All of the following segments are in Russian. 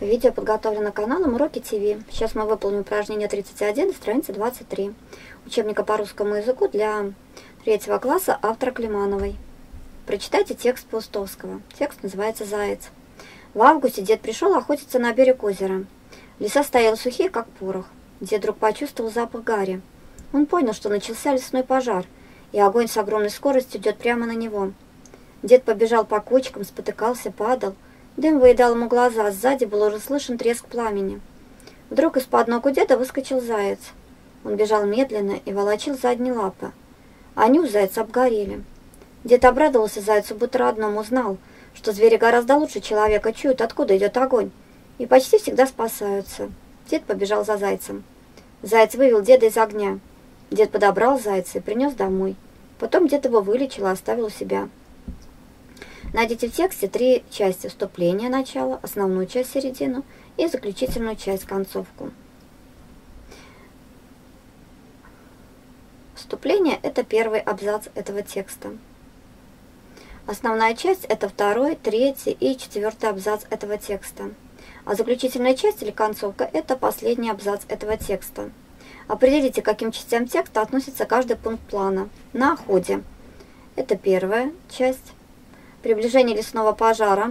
Видео подготовлено каналом Уроки ТВ. Сейчас мы выполним упражнение 31, страница 23. Учебника по русскому языку для третьего класса автора Климановой. Прочитайте текст Паустовского. Текст называется «Заяц». В августе дед пришел охотиться на берег озера. Леса стояли сухие, как порох. Дед вдруг почувствовал запах гари. Он понял, что начался лесной пожар, и огонь с огромной скоростью идет прямо на него. Дед побежал по кочкам, спотыкался, падал – Дым выедал ему глаза, а сзади был уже слышен треск пламени. Вдруг из-под ног у деда выскочил заяц. Он бежал медленно и волочил задние лапы. Они у зайца обгорели. Дед обрадовался зайцу, будто родному узнал, что звери гораздо лучше человека чуют, откуда идет огонь, и почти всегда спасаются. Дед побежал за зайцем. Заяц вывел деда из огня. Дед подобрал зайца и принес домой. Потом дед его вылечил и оставил у себя. Найдите в тексте три части вступления, начало, основную часть, середину и заключительную часть, концовку. Вступление – это первый абзац этого текста. Основная часть – это второй, третий и четвертый абзац этого текста. А заключительная часть или концовка – это последний абзац этого текста. Определите, к каким частям текста относится каждый пункт плана. На ходе. Это первая часть. Приближение лесного пожара.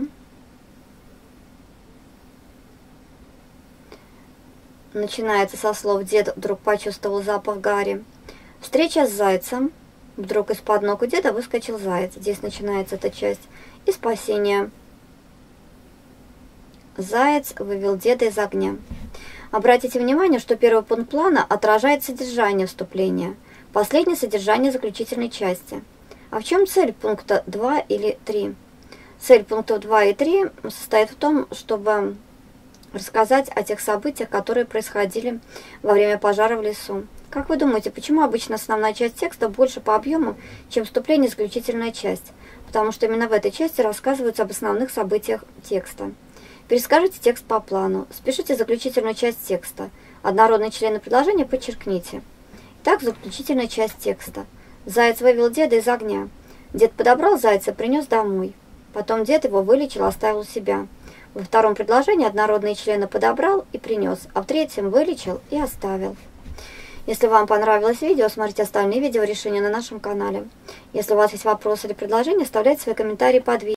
Начинается со слов «Дед вдруг почувствовал запах гари». Встреча с зайцем. Вдруг из-под ног у деда выскочил заяц. Здесь начинается эта часть. И спасение. Заяц вывел деда из огня. Обратите внимание, что первый пункт плана отражает содержание вступления, последнее содержание заключительной части – а в чем цель пункта 2 или 3? Цель пунктов 2 и 3 состоит в том, чтобы рассказать о тех событиях, которые происходили во время пожара в лесу. Как вы думаете, почему обычно основная часть текста больше по объему, чем вступление и заключительная часть? Потому что именно в этой части рассказываются об основных событиях текста. Перескажите текст по плану. Спешите заключительную часть текста. Однородные члены предложения подчеркните. Итак, заключительная часть текста – Заяц вывел деда из огня. Дед подобрал зайца, принес домой. Потом дед его вылечил, оставил себя. Во втором предложении однородные члены подобрал и принес, а в третьем вылечил и оставил. Если вам понравилось видео, смотрите остальные видео решения на нашем канале. Если у вас есть вопросы или предложения, оставляйте свои комментарии под видео.